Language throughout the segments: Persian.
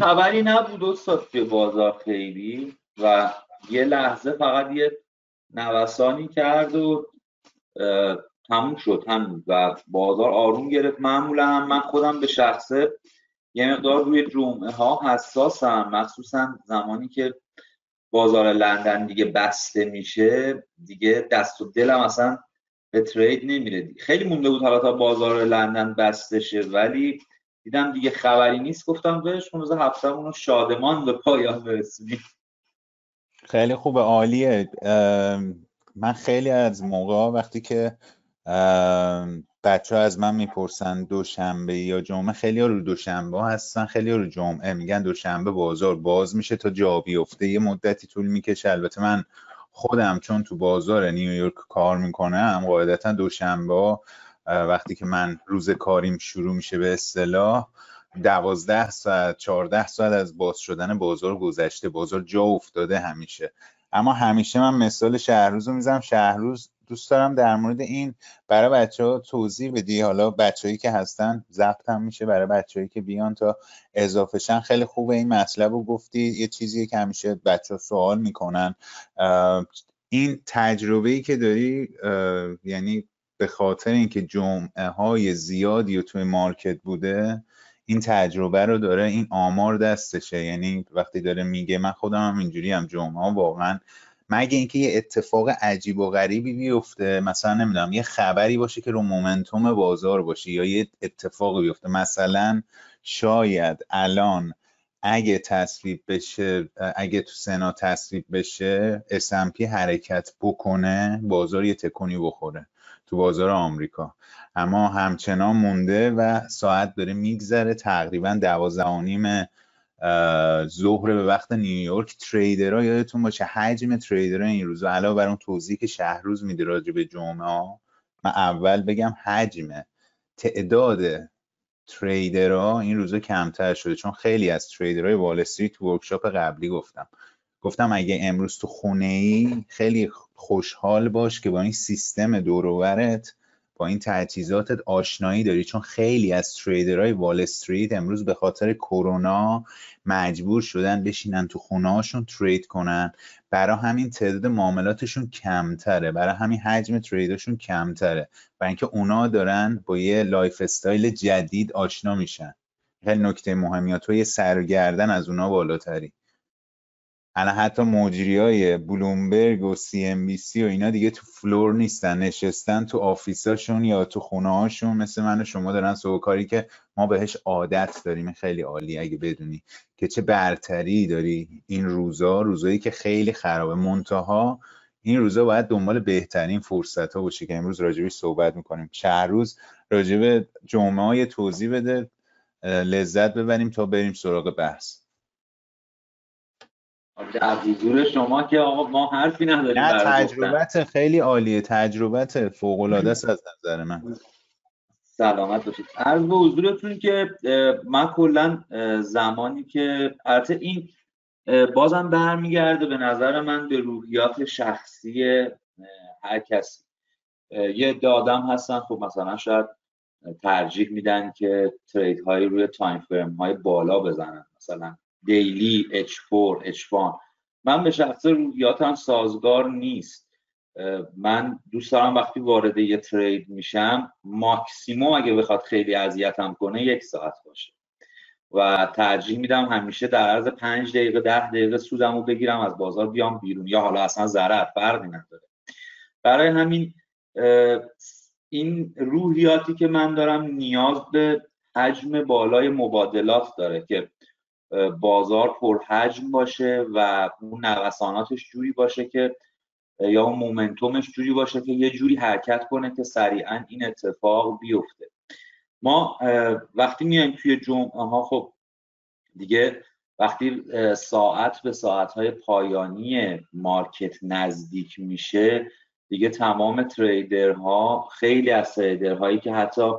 خبری نبود استاد توی بازار خیلی و یه لحظه فقط یه نوسانی کرد و تموم شد هم و بازار آروم گرفت. معمولا من خودم به شخصه یه مقدار روی جمعه ها حساسم. مخصوصا زمانی که بازار لندن دیگه بسته میشه دیگه دست و دلم اصلا به ترید نمیره خیلی مونده بود حالا تا بازار لندن بسته شه ولی دیدم دیگه خبری نیست گفتم بهش روز هفته رو شادمان به پایان برسونیم. خیلی خوبه عالیه. من خیلی از موقع وقتی که بچه از من می‌پرسن دوشنبه یا جمعه خیلی ها رو دوشنبه هستن خیلی ها رو جمعه. میگن دوشنبه بازار باز میشه تا جا بیفته یه مدتی طول می‌کشه. البته من خودم چون تو بازار نیویورک کار می‌کنم قاعدتا دوشنبه وقتی که من روز کاریم شروع میشه به اصطلاح دوازده ساعت چهارده ساعت از باز شدن بازار گذشته بازار جا افتاده همیشه. اما همیشه من مثال شهرروز رو می‌زنم. شهرروز دوست دارم در مورد این برای بچه ها توضیح بدی. حالا بچههایی که هستن ضبط هم میشه برای بچههایی که بیان تا اضافه شن. خیلی خوبه این مطلب رو گفتی. یه چیزیه که همیشه بچه ها سوال می‌کنن. این تجربه ای که داری یعنی به خاطر اینکه جمعه های زیادی رو توی مارکت بوده این تجربه رو داره این آمار دستشه. یعنی وقتی داره میگه من خودم هم اینجوری هم جمعه ها واقعا. مگه اینکه یه اتفاق عجیب و غریبی بیفته مثلا نمی‌دونم یه خبری باشه که رو مومنتوم بازار باشه یا یه اتفاقی بیفته. مثلا شاید الان اگه تصویب بشه اگه تو سنا تصویب بشه S&P حرکت بکنه بازار یه تکونی بخوره. تو بازار آمریکا. اما همچنان مونده و ساعت داره میگذره. تقریبا دوازده نیم ظهر به وقت نیویورک تریدرها یادتون باشه حجم تریدرها این روزا علاوه بر اون توضیحی که شهروز میده راجع به جمعه من اول بگم حجم تعداد تریدرها این روزا کمتر شده. چون خیلی از تریدرهای وال استریت ورکشاپ قبلی گفتم. گفتم اگه امروز تو خونه ای خیلی خوشحال باش که با این سیستم دوروبرت با این تجهیزاتت آشنایی داری. چون خیلی از trader های Wall Street امروز به خاطر کرونا مجبور شدن بشینن تو خونه هاشون trade کنن. برای همین تعداد معاملاتشون کمتره. برای همین حجم trade شون کمتره. و اینکه اونا دارن با یه lifestyle جدید آشنا میشن. خیلی نکته مهمی. تو یه سر و گردن از اونا بالاتری. الان حتی مجری های بلومبرگ و CNBC و اینا دیگه تو floor نیستن. نشستن تو office اشون یا تو خونه هاشون مثل من و شما دارن کاری که ما بهش عادت داریم. خیلی عالی اگه بدونی که چه برتری داری. این روزا روزایی که خیلی خرابه. منتها این روزا باید دنبال بهترین فرصت ها باشه که امروز راجبش صحبت می‌کنیم. چهار روز راجب جمعه های توضیح بده. لذت ببریم تا بریم سراغ بحث. در حضور شما که آقا ما حرفی نداریم نه تجربت خیلی عالیه تجربت فوق العاده است از نظر من. سلامت باشید. عرض به حضورتون که من کلا زمانی که البته این بازم برمیگرده به نظر من به روحیات شخصی هر کسی. یه آدم هستن خب مثلا شاید ترجیح میدن که trade های روی time frame های بالا بزنن. مثلا daily H4 H1 من به شخص روحیاتم سازگار نیست. من دوست دارم وقتی وارد یه trade میشم ماکسیموم اگه بخواد خیلی اذیتم کنه یک ساعت باشه. و ترجیح میدم همیشه در عرض پنج دقیقه ده دقیقه سودم رو بگیرم از بازار بیام بیرون. یا حالا اصلا ضرر فرقی نداره. برای همین این روحیاتی که من دارم نیاز به حجم بالای مبادلات داره که بازار پرحجم باشه و اون نوساناتش جوری باشه که یا اون مومنتومش جوری باشه که یه جوری حرکت کنه که سریعا این اتفاق بیفته. ما وقتی میایم توی جمعه ها خب دیگه وقتی ساعت به ساعت های پایانی مارکت نزدیک میشه دیگه تمام تریدرها خیلی از تریدرهایی که حتی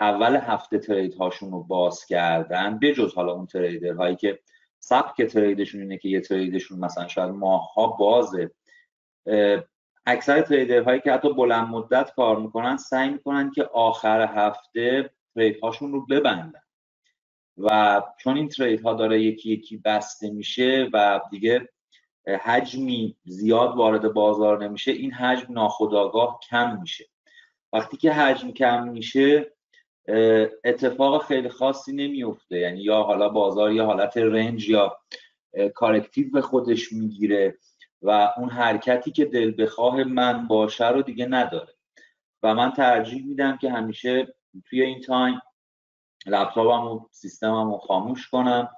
اول هفته ترید هاشون رو باز کردن بجز حالا اون تریدر هایی که سبک تریدشون اینه که یه تریدشون مثلا شاید ماه ها بازه اکثر تریدر هایی که حتی بلند مدت کار می‌کنن سعی می‌کنن که آخر هفته ترید هاشون رو ببندن. و چون این ترید ها داره یکی یکی بسته میشه و دیگه حجمی زیاد وارد بازار نمیشه این حجم ناخودآگاه کم میشه. وقتی که حجم کم میشه اتفاق خیلی خاصی نمیفته یعنی یا حالا بازار یا حالت range یا corrective به خودش می‌گیره و اون حرکتی که دل بخواه من باشه رو دیگه نداره. و من ترجیح میدم که همیشه توی این time لپتاپم و سیستمم رو خاموش کنم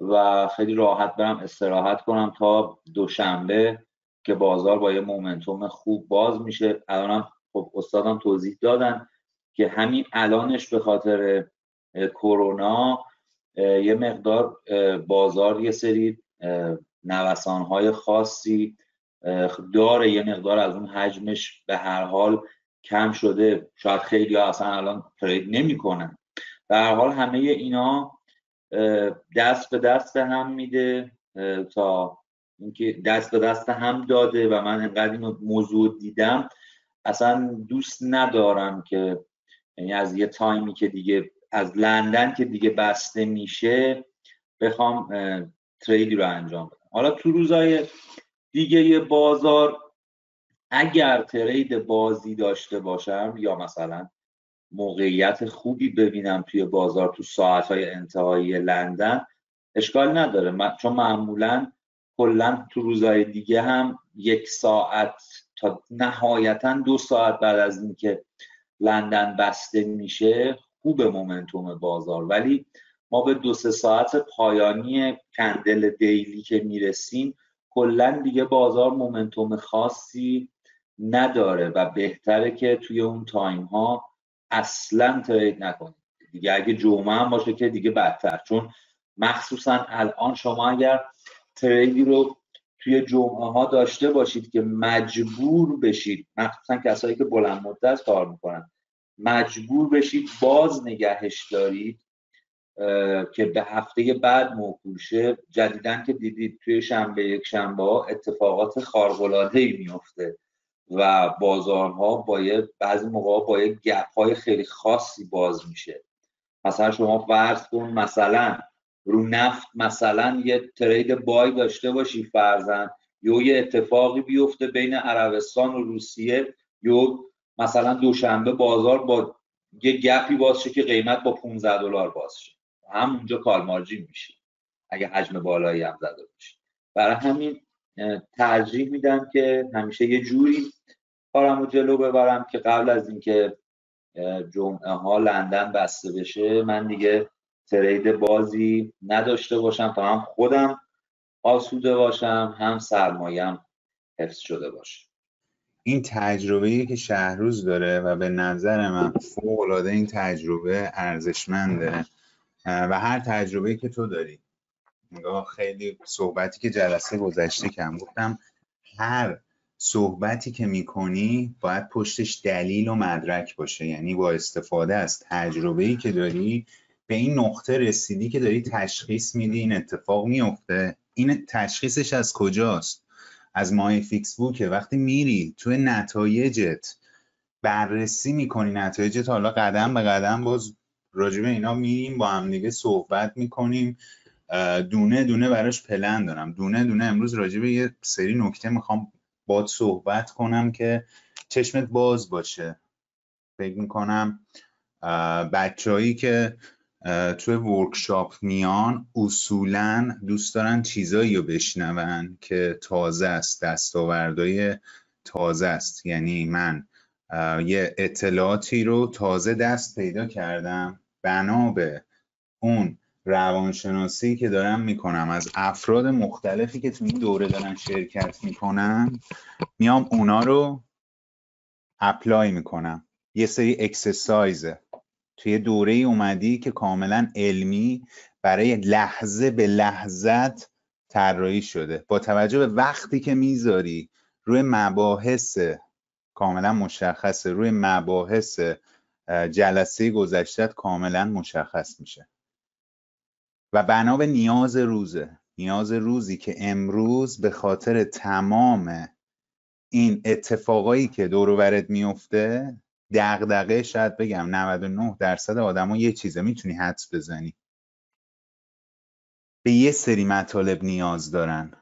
و خیلی راحت برم استراحت کنم تا دوشنبه که بازار با یه مومنتوم خوب باز میشه. الانم خب استادم توضیح دادن که همین الانش به خاطر کرونا یه مقدار بازار یه سری نوسانهای خاصی داره یه مقدار از اون حجمش به هر حال کم شده. شاید خیلی اصلا الان ترید نمی‌کنن. به هر حال همه اینا دست به دست هم میده تا اینکه دست به دست هم داده و من انقدر اینو موضوع دیدم. اصلا دوست ندارم که یعنی از یه تایمی که دیگه از لندن که دیگه بسته میشه بخوام تریدی رو انجام بدم. حالا تو روزای دیگه بازار اگر ترید بازی داشته باشم یا مثلا موقعیت خوبی ببینم توی بازار تو ساعت های انتهایی لندن اشکال نداره. چون معمولا کلا تو روزهای دیگه هم یک ساعت تا نهایتا دو ساعت بعد از اینکه لندن بسته میشه خوب مومنتوم بازار. ولی ما به دو سه ساعت پایانی کندل دیلی که می‌رسیم کلا دیگه بازار مومنتوم خاصی نداره و بهتره که توی اون تایم ها اصلا ترید نکنید دیگه اگه جمعه هم باشه که دیگه بدتر. چون مخصوصا الان شما اگر تریدی رو توی جمعه ها داشته باشید که مجبور بشید. مخصوصا کسایی که بلند مدت کار می‌کنن. مجبور بشید باز نگهش دارید که به هفته بعد موکول شه جدیدن که دیدید توی شنبه یک شنبه ها اتفاقات خارق‌العاده ای میفته و بازارها باید بعضی موقع با یک گپ های خیلی خاصی باز میشه. مثلا شما فرض کن مثلا رو نفت مثلا یه ترید بای داشته باشی فرزن یا یه اتفاقی بیفته بین عربستان و روسیه یا مثلا دوشنبه بازار با یه گپی باز شه که قیمت با 15 دلار باز شه. همونجا کال مارجین میشه. اگه حجم بالایی هم زده باشه برای همین ترجیح میدم که همیشه یه جوری کارم رو جلو ببرم که قبل از اینکه جمعه ها لندن بسته بشه من دیگه ترید بازی نداشته باشم تا هم خودم آسوده باشم هم سرمایم حفظ شده باشه. این تجربه که شهروز داره و به نظر من فوق العاده این تجربه ارزشمنده. و هر تجربه که تو داری. نگاه خیلی صحبتی که جلسه گذشته کم گفتم هر صحبتی که می‌کنی باید پشتش دلیل و مدرک باشه. یعنی با استفاده از تجربه ای که داری به این نقطه رسیدی که داری تشخیص میدی این اتفاق میفته. این تشخیصش از کجاست؟ از مای فیکس بوکه وقتی میری توی نتایجت بررسی می‌کنی نتایجت حالا قدم به قدم باز راجبه اینا میریم با هم دیگه صحبت می‌کنیم. دونه دونه براش پلن دارم. دونه دونه امروز راجبه یه سری نکته می‌خوام باد صحبت کنم که چشمت باز باشه. فکر می‌کنم بچههایی که توی ورکشاپ میان اصولا دوست دارن چیزایی رو بشنون که تازه است دستاوردهای تازه است. یعنی من یه اطلاعاتی رو تازه دست پیدا کردم. بنا به اون روانشناسی که دارم می‌کنم از افراد مختلفی که تو این دوره دارن شرکت می‌کنن میام اونا رو اپلای می‌کنم. یه سری اکسسایزه توی دوره اومدی که کاملا علمی برای لحظه به لحظت طراحی شده. با توجه به وقتی که می‌ذاری روی مباحث کاملا مشخصه روی مباحث جلسه گذشتت کاملا مشخص میشه. و بنا به نیاز روزه. نیاز روزی که امروز به خاطر تمام این اتفاقایی که دور و میفته دغدغه شاید بگم 99 درصد آدما یه چیزه. می‌تونی حدس بزنی؟ به یه سری مطالب نیاز دارن.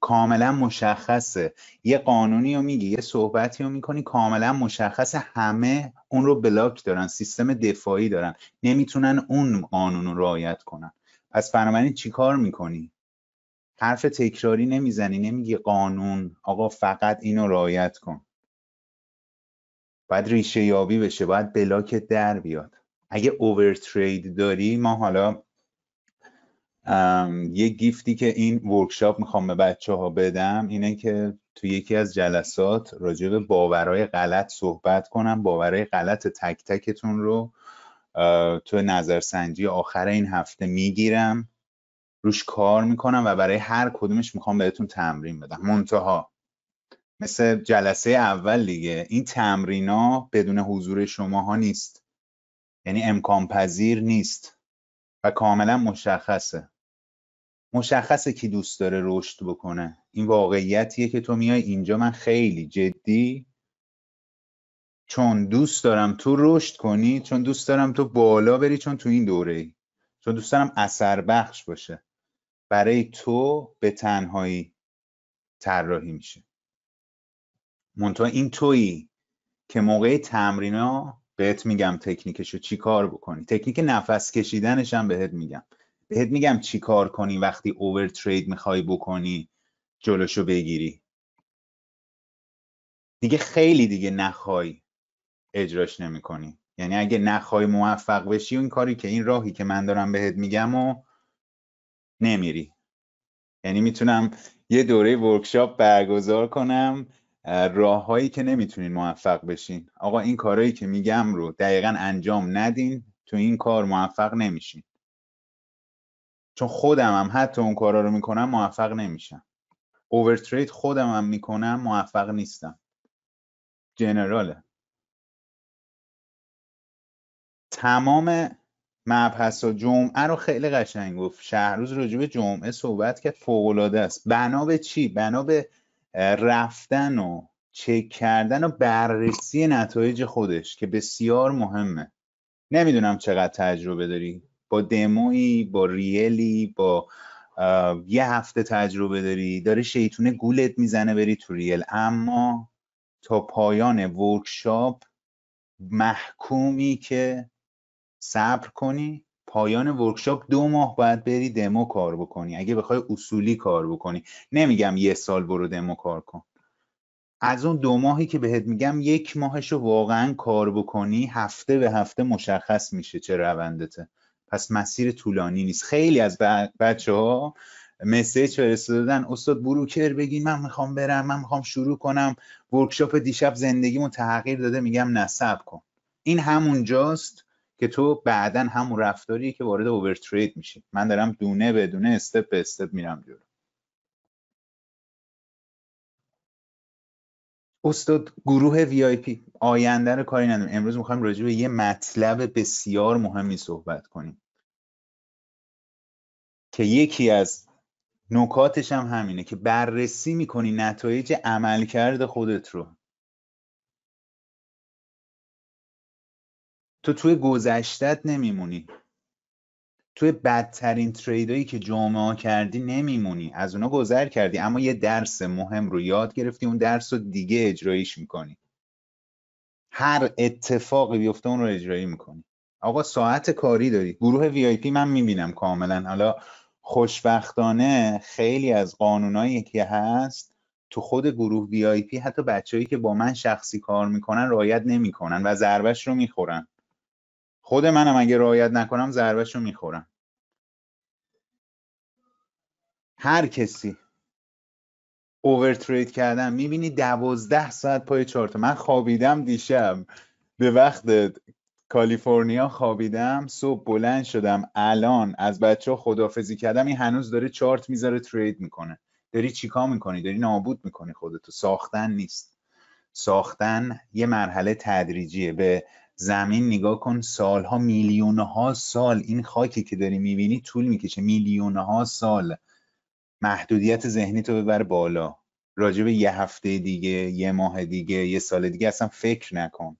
کاملا مشخصه. یه قانونی رو میگی یه صحبتی رو می‌کنی کاملا مشخصه. همه اون رو بلاک دارن سیستم دفاعی دارن. نمی‌تونن اون قانون رو رعایت کنن. پس بنابراین چیکار می‌کنی؟ حرف تکراری نمی‌زنی نمیگی قانون. آقا فقط اینو رعایت کن. باید ریشه یابی بشه باید بلاک در بیاد. اگه اوورترید داری ما حالا یه گیفتی که این ورکشاپ می‌خوام به بچه ها بدم اینه که تو یکی از جلسات راجع به باورهای غلط صحبت کنم باورهای غلط تک تکتون رو تو نظرسنجی آخر این هفته می‌گیرم روش کار می‌کنم و برای هر کدومش می‌خوام بهتون تمرین بدم. منتها مثل جلسه اول دیگه. این تمرینا بدون حضور شماها نیست. یعنی امکان پذیر نیست. و کاملا مشخصه. مشخصه کی دوست داره رشد بکنه. این واقعیتیه که تو میای اینجا. من خیلی جدی چون دوست دارم تو رشد کنی چون دوست دارم تو بالا بری چون تو این دوره ای. چون دوست دارم اثر بخش باشه. برای تو به تنهایی طراحی میشه. منتها این تویی که موقع تمرینا بهت میگم تکنیکشو چی کار بکنی. تکنیک نفس کشیدنش هم بهت میگم. بهت میگم چی کار کنی وقتی اوور ترید می‌خوای بکنی جلوشو بگیری. دیگه خیلی دیگه نخوای اجراش نمی‌کنی. یعنی اگه نخوای موفق بشی این کاری که این راهی که من دارم بهت میگم و نمیری. یعنی می‌تونم یه دوره ورکشاپ برگزار کنم راههایی که نمی‌تونین موفق بشین. آقا این کارهایی که میگم رو دقیقا انجام ندین تو این کار موفق نمیشین. چون خودم هم حتی اون کارا رو می‌کنم موفق نمیشم. اوورترید خودم هم می‌کنم موفق نیستم. جنراله تمام مبحث و جمعه رو خیلی قشنگ گفت. شهروز راجع به جمعه صحبت کرد فوق است. بنا به چی؟ بنا به رفتن و چک کردن و بررسی نتایج خودش که بسیار مهمه. نمی‌دونم چقدر تجربه داری. با دمویی با ریلی با یه هفته تجربه داری. داره شیطونه گولت می‌زنه بری تو ریل. اما تا پایان ورکشاپ محکومی که صبر کنی پایان ورکشاپ دو ماه باید بری دمو کار بکنی. اگه بخوای اصولی کار بکنی. نمیگم یه سال برو دمو کار کن. از اون دو ماهی که بهت میگم یک ماهش رو واقعا کار بکنی هفته به هفته مشخص میشه چه روندته. پس مسیر طولانی نیست. خیلی از بچه ها مسیج فرستادن استاد بروکر بگین من می‌خوام برم من می‌خوام شروع کنم. workshop دیشب زندگیمو تغییر داده. میگم نصب کن. این همونجاست که تو بعدا همون رفتاریه که وارد overtrade میشی. من دارم دونه به دونه step به step میرم جلو. استاد گروه VIP. آینده رو کاری ندارم. امروز می‌خوایم راجع به یه مطلب بسیار مهمی صحبت کنیم. که یکی از نکاتش هم همینه که بررسی می‌کنی نتایج عملکرد خودت رو. تو توی گذشتت نمیمونی. توی بدترین تریدایی که جامعه کردی نمیمونی. از اونا گذر کردی. اما یه درس مهم رو یاد گرفتی. اون درس رو دیگه اجراییش می‌کنی. هر اتفاقی بیفته اون رو اجرایی می‌کنی. آقا ساعت کاری داری. گروه وی آی پی من می‌بینم کاملا. حالا خوشبختانه خیلی از قانونایی که هست تو خود گروه وی آی پی حتی بچههایی که با من شخصی کار می‌کنن رعایت نمی‌کنن و ضربش رو می‌خورن. خود منم اگه رعایت نکنم ضربش رو می‌خورم. هر کسی اوورترید کردن می‌بینی دوازده ساعت پای چارت من خوابیدم دیشب. به وقت کالیفرنیا خوابیدم صبح بلند شدم. الان از بچه ها خدافزی کردم. این هنوز داره چارت می‌ذاره ترید می‌کنه. داری چیکار می‌کنی؟ داری نابود می‌کنی خودتو. ساختن نیست. ساختن یه مرحله تدریجیه. به زمین نگاه کن سالها میلیون ها سال این خاکی که داری می‌بینی طول می‌کشه. میلیون ها سال محدودیت ذهنی تو ببر بالا. راجع به یه هفته دیگه یه ماه دیگه یه سال دیگه اصلا فکر نکن.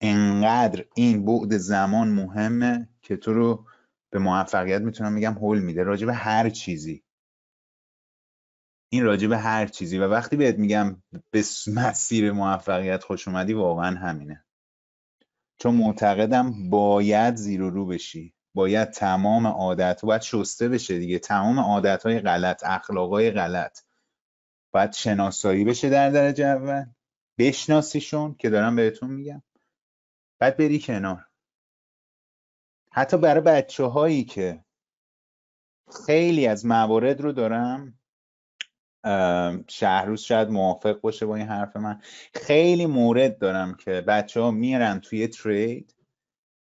انقدر این بعد زمان مهمه که تو رو به موفقیت می‌تونم بگم هول میده. راجع به هر چیزی. این راجع به هر چیزی. و وقتی بهت میگم به مسیر موفقیت خوش اومدی واقعا همینه. چون معتقدم باید زیر و رو بشی. باید تمام عادت باید شسته بشه دیگه. تمام عادت های غلط اخلاق های غلط. باید شناسایی بشه در درجه اول. بشناسیشون که دارم بهتون میگم. بعد بری کنار. حتی برای بچه هایی که خیلی از موارد رو دارم شهروز شاید موافق باشه با این حرف من. خیلی مورد دارم که بچه ها میرن توی ترید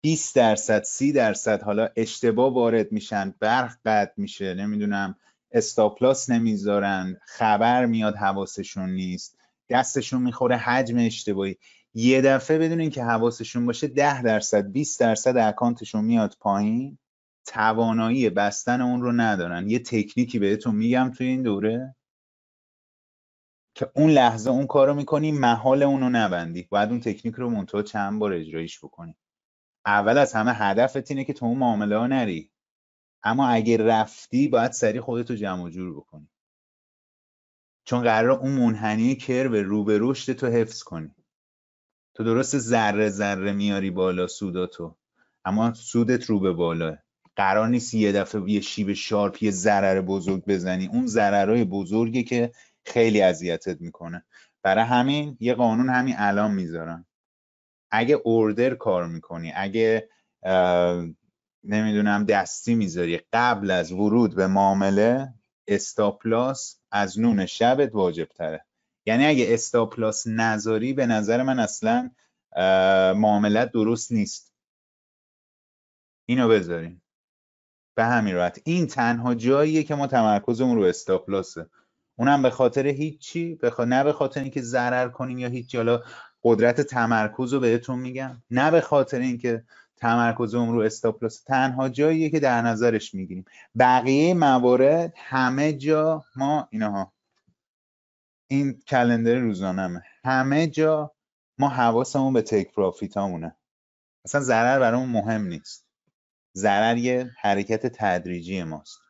20 درصد 30 درصد حالا اشتباه وارد میشن برق قطع میشه نمی‌دونم استاپلاس نمی‌ذارن خبر میاد حواسشون نیست دستشون می‌خوره حجم اشتباهی. یه دفعه بدون اینکه حواسشون باشه 10 درصد 20 درصد اکانتشون میاد پایین توانایی بستن اون رو ندارن. یه تکنیکی بهتون میگم توی این دوره. که اون لحظه اون کار رو می‌کنی محال اونو نبندی. باید اون تکنیک رو منتها چند بار اجرایش بکنی. اول از همه هدفت اینه که تو اون معامله ها نری. اما اگه رفتی باید سریع خودتو جمع جور بکنی. چون قرار اون منحنی کرو رو به رشد تو حفظ کنی. تو درست ذره ذره میاری بالا سوداتو اما سودت رو به بالا. قرار نیست یه دفعه یه شیب شارپ یه ضرر بزرگ بزنی. اون ضررهای بزرگی که خیلی اذیتت می‌کنه. برای همین یه قانون همین الان می‌ذارم اگه اوردر کار می‌کنی اگه نمی‌دونم دستی می‌ذاری قبل از ورود به معامله استاپلاس از نون شبت واجب تره یعنی اگه استاپلاس نذاری به نظر من اصلا معاملت درست نیست. اینو بذارین. به همین راحت. این تنها جاییه که ما تمرکزمون رو استاپلاسه اونم به خاطر هیچی بخوا... نه به خاطر اینکه ضرر کنیم یا هیچ حالا قدرت تمرکز رو بهتون میگم. نه به خاطر اینکه تمرکزمون رو استاپلاس تنها جاییه که در نظرش می‌گیریم. بقیه موارد همه جا ما اینها. این کلندر روزانمه همه جا ما حواسمون به تک پرافیت همونه اصلا ضرر برامون مهم نیست. ضرر یه حرکت تدریجی ماست.